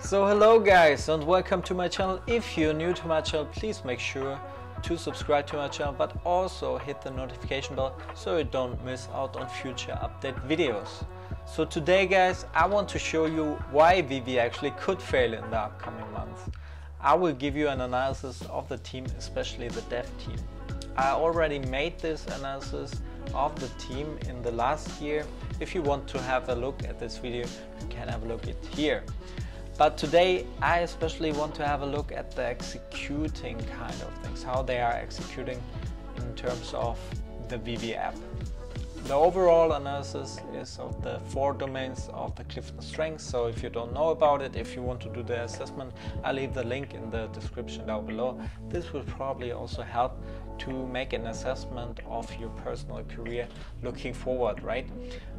So hello guys and welcome to my channel. If you're new to my channel, please make sure to subscribe to my channel but also hit the notification bell so you don't miss out on future update videos. So today guys, I want to show you why VeVe actually could fail in the upcoming months. I will give you an analysis of the team, especially the dev team. I already made this analysis of the team in the last year. If you want to have a look at this video, you can have a look at here. But today I especially want to have a look at the executing kind of things, how they are executing in terms of the VeVe app. The overall analysis is of the four domains of the Clifton strengths. So if you don't know about it, if you want to do the assessment, I'll leave the link in the description down below. This will probably also help to make an assessment of your personal career looking forward, right?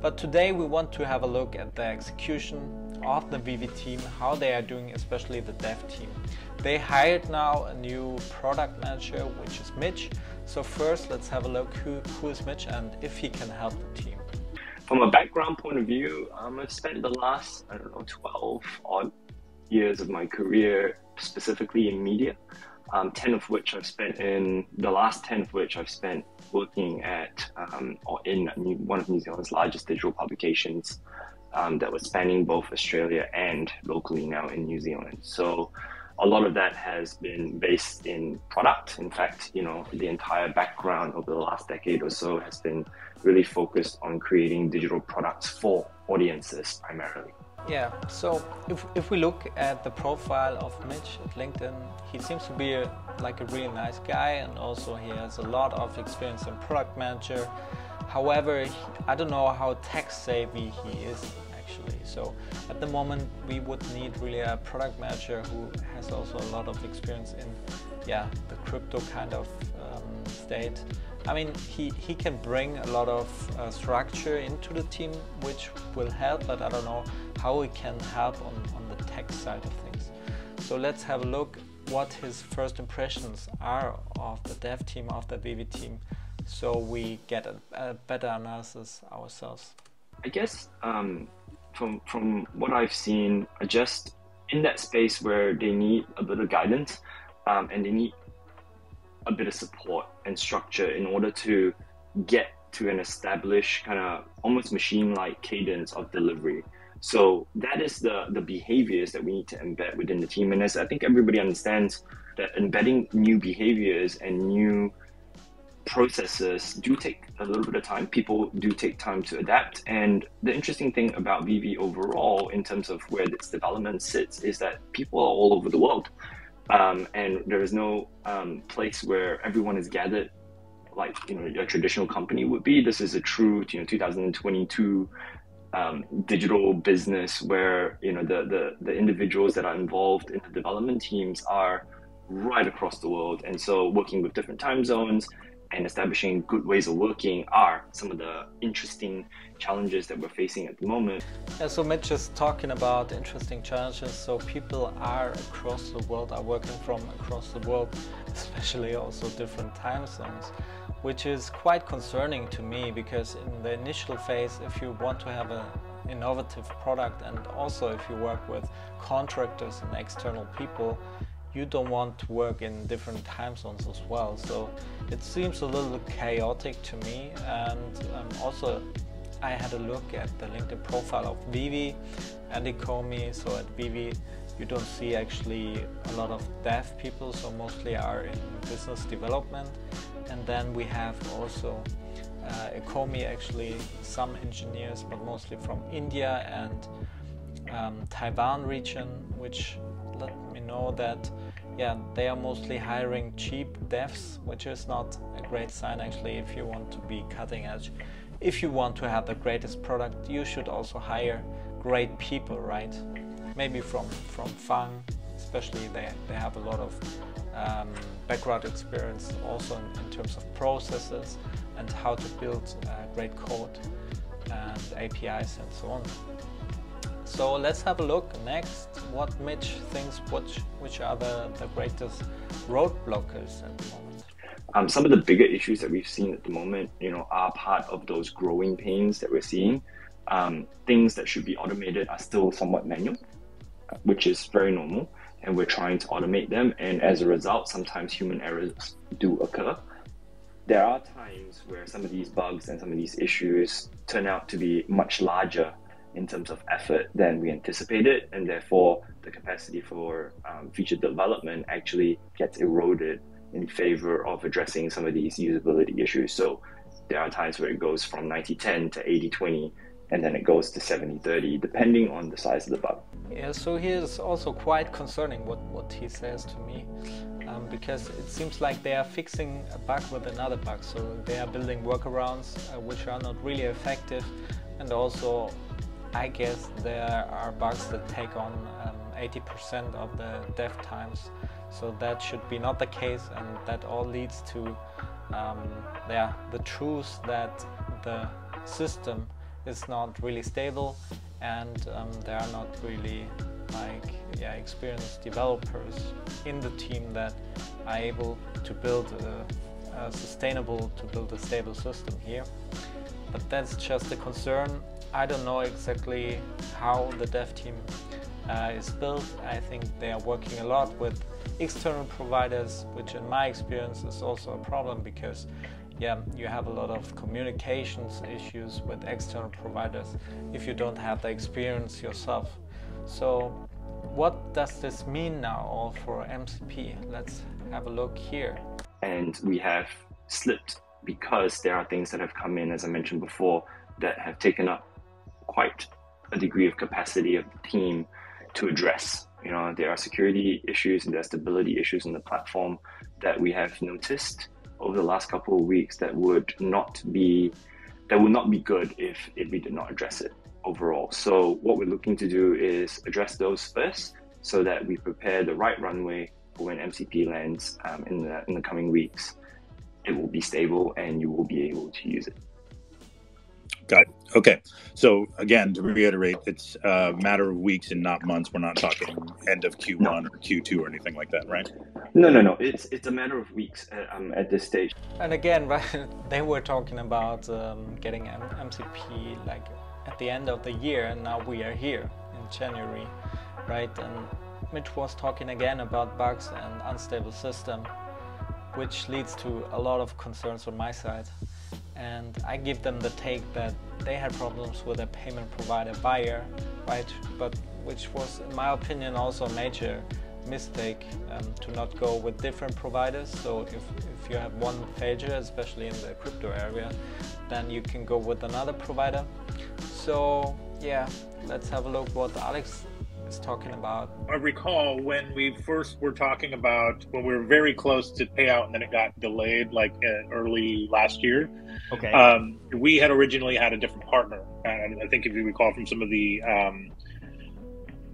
But today we want to have a look at the execution of the VeVe team, how they are doing, especially the dev team. They hired now a new product manager, which is Mitch. So first, let's have a look who, who is Mitch and if he can help the team. From a background point of view, um, I've spent the last, I don't know, 12 odd years of my career specifically in media um, 10 of which I've spent in, the last 10 of which I've spent working at um, or in one of New Zealand's largest digital publications um, that was spanning both Australia and locally now in New Zealand. So a lot of that has been based in product. In fact, you know, the entire background over the last decade or so has been really focused on creating digital products for audiences primarily. Yeah, so if, if we look at the profile of Mitch at LinkedIn, he seems to be a, like a really nice guy and also he has a lot of experience in product manager. However, he, I don't know how tech savvy he is actually. So at the moment we would need really a product manager who has also a lot of experience in yeah, the crypto kind of um, state. I mean, he, he can bring a lot of uh, structure into the team, which will help, but I don't know how we can help on, on the tech side of things. So let's have a look what his first impressions are of the dev team, of the VeVe team, so we get a, a better analysis ourselves. I guess um, from from what I've seen, just in that space where they need a bit of guidance um, and they need a bit of support and structure in order to get to an established kind of almost machine-like cadence of delivery. So that is the the behaviors that we need to embed within the team. And as I think everybody understands that embedding new behaviors and new processes do take a little bit of time. People do take time to adapt. And the interesting thing about VeVe overall, in terms of where its development sits, is that people are all over the world. Um, and there is no um, place where everyone is gathered like you know a traditional company would be. This is a true you know 2022 um, digital business where you know the, the the individuals that are involved in the development teams are right across the world and so working with different time zones and establishing good ways of working are some of the interesting challenges that we're facing at the moment. Yeah, so Mitch is talking about interesting challenges. So people are across the world, are working from across the world, especially also different time zones, which is quite concerning to me because in the initial phase, if you want to have an innovative product and also if you work with contractors and external people, you don't want to work in different time zones as well. So it seems a little chaotic to me. And um, also, I had a look at the LinkedIn profile of VeVe and Ecomi. So at VeVe, you don't see actually a lot of dev people, so mostly are in business development. And then we have also uh, Ecomi actually some engineers, but mostly from India and um, Taiwan region, which me know that yeah, they are mostly hiring cheap devs, which is not a great sign actually if you want to be cutting edge. If you want to have the greatest product, you should also hire great people, right? Maybe from, from FAANG, especially they, they have a lot of um, background experience also in, in, terms of processes and how to build uh, great code and APIs and so on. So let's have a look next what Mitch thinks which, which are the, the greatest roadblockers at the moment. Um, some of the bigger issues that we've seen at the moment, you know, are part of those growing pains that we're seeing. Um, things that should be automated are still somewhat manual. which is very normal. And we're trying to automate them. And as a result, sometimes human errors do occur. There are times where some of these bugs and some of these issues turn out to be much larger in terms of effort than we anticipated, and therefore the capacity for um, feature development actually gets eroded in favor of addressing some of these usability issues. So there are times where it goes from 90-10 to 80-20, and then it goes to 70-30, depending on the size of the bug. Yeah, so here's also quite concerning what, what he says to me, um, because it seems like they are fixing a bug with another bug. So they are building workarounds uh, which are not really effective, and also I guess there are bugs that take on 80% um, of the dev times. So that should be not the case and that all leads to um, yeah, the truth that the system is not really stable and um, there are not really like yeah, experienced developers in the team that are able to build a, a sustainable, to build a stable system here. But that's just a concern I don't know exactly how the dev team uh, is built. I think they are working a lot with external providers, which in my experience is also a problem because yeah, you have a lot of communications issues with external providers if you don't have the experience yourself. So what does this mean now for MCP? Let's have a look here. And we have slipped because there are things that have come in, as I mentioned before, that have taken up quite a degree of capacity of the team to address. You know, there are security issues and there are stability issues in the platform that we have noticed over the last couple of weeks that would not be that would not be good if, if we did not address it overall. So what we're looking to do is address those first so that we prepare the right runway for when MCP lands um, in the in the coming weeks. It will be stable and you will be able to use it. Got it. Okay. So again, to reiterate, it's a matter of weeks and not months. We're not talking end of Q1 no. or Q2 or anything like that, right? No, no, no. It's it's a matter of weeks at, um, at this stage. And again, right, they were talking about um, getting M- MCP like at the end of the year, and now we are here in January, right? And Mitch was talking again about bugs and unstable system, which leads to a lot of concerns on my side and I give them the take that they had problems with a payment provider buyer, right? But which was, in my opinion, also a major mistake um, to not go with different providers. So if, if you have one failure, especially in the crypto area, then you can go with another provider. So yeah, let's have a look what Alex is talking about. I recall when we first were talking about when we were very close to payout and then it got delayed like uh, early last year. Okay. Um, we had originally had a different partner, and I think if you recall from some of the um,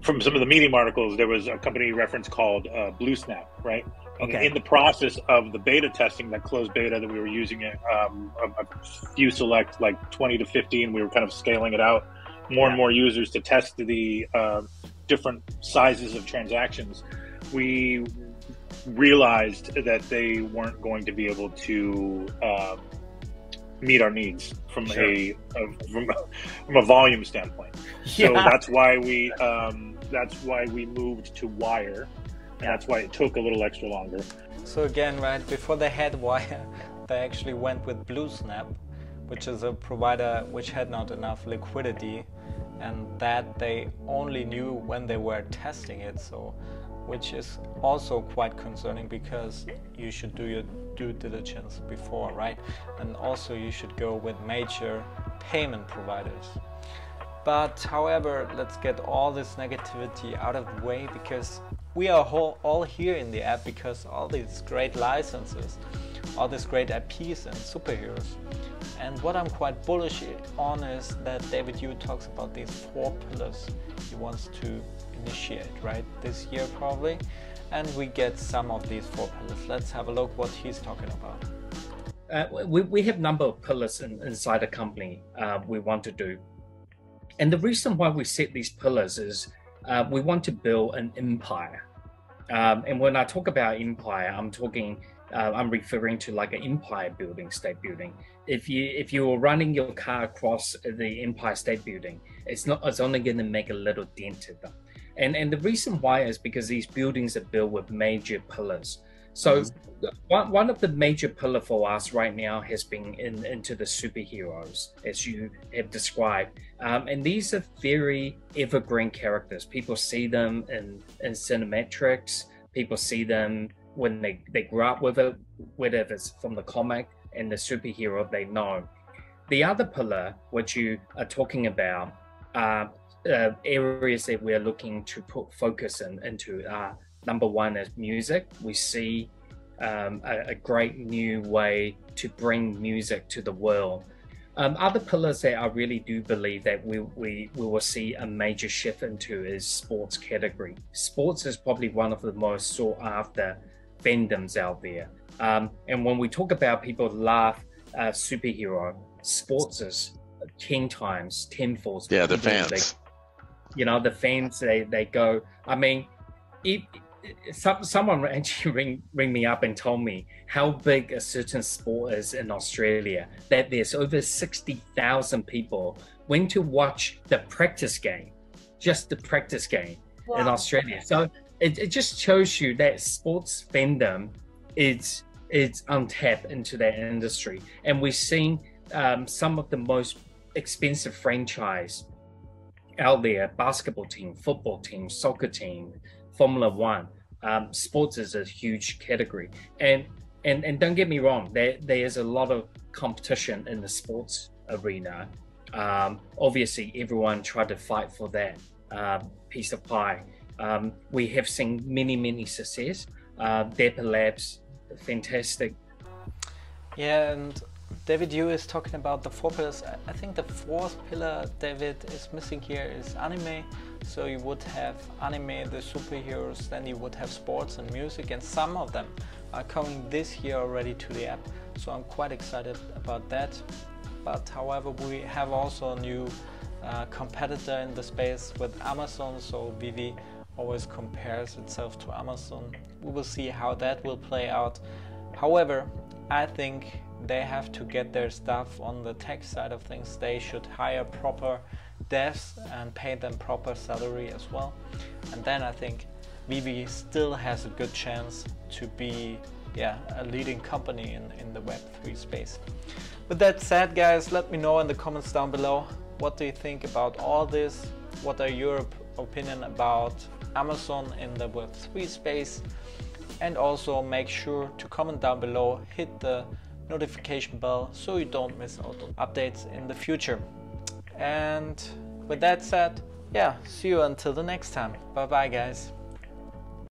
from some of the medium articles, there was a company reference called uh, BlueSnap, right? And okay. in the process of the beta testing, that closed beta that we were using it, um, a, a, few select like 20 to 15, we were kind of scaling it out, more yeah. and more users to test the uh, different sizes of transactions, we realized that they weren't going to be able to um, meet our needs from sure. a, a, from, from a volume standpoint. Yeah. So that's why we um, that's why we moved to Wyre, and yeah. that's why it took a little extra longer. So again, right before they had Wyre, they actually went with BlueSnap, which is a provider which had not enough liquidity and that they only knew when they were testing it so which is also quite concerning because you should do your due diligence before right? And also you should go with major payment providers. But however let's get all this negativity out of the way because we are all here in the app because all these great licenses all these great IPs and superheroes and what I'm quite bullish on is that David Yu talks about these four pillars he wants to initiate, right? This year probably. And we get some of these four pillars. Let's have a look what he's talking about. Uh, we, we have number of pillars in, inside the company uh, we want to do. And the reason why we set these pillars is uh, we want to build an empire. Um, and when I talk about empire, I'm talking uh, I'm referring to like an empire building, state building. If you if you're running your car across the Empire State Building, it's not it's only going to make a little dent in them. And and the reason why is because these buildings are built with major pillars. So mm-hmm. one, one of the major pillar for us right now has been in, into the superheroes, as you have described. Um, and these are very evergreen characters. People see them in, in cinematics. People see them when they, they grew up with it, whether it's from the comic and the superhero they know. The other pillar, which you are talking about, are uh, areas that we're looking to put focus in, into are number one is music. We see um, a, a, great new way to bring music to the world. Um, other pillars that I really do believe that we, we, we will see a major shift into is sports category. Sports is probably one of the most sought after fandoms out there. Um, and when we talk about people laugh uh, superhero, sports is 10 times, tenfold. Yeah, the fans. They, you know, the fans, they, they go, I mean, if, some, someone actually ring, ring me up and told me how big a certain sport is in Australia, that there's over 60,000 people went to watch the practice game, just the practice game wow. in Australia. So it, it just shows you that sports fandom is, is untapped into that industry. And we're seeing um, some of the most expensive franchise out there, basketball team, football team, soccer team, Formula One. Um, sports is a huge category, and and and don't get me wrong, there there's a lot of competition in the sports arena. Um, obviously, everyone tried to fight for that um, piece of pie. Um, we have seen many many success. Uh, Dapper Labs, fantastic. Yeah, and David Yu is talking about the four pillars. I think the fourth pillar David is missing here is anime. So you would have anime, the superheroes, then you would have sports and music, and some of them are coming this year already to the app. So I'm quite excited about that. But however, we have also a new uh, competitor in the space with Amazon. So VeVe always compares itself to Amazon. We will see how that will play out. However, I think they have to get their stuff on the tech side of things. They should hire proper devs and pay them proper salary as well. And then I think VeVe still has a good chance to be yeah, a leading company in, in the Web3 space. With that said, guys, let me know in the comments down below. What do you think about all this? What are your opinion about Amazon in the Web3 space? And also make sure to comment down below, hit the notification bell so you don't miss out on updates in the future. And with that said, yeah, see you until the next time. Bye bye guys.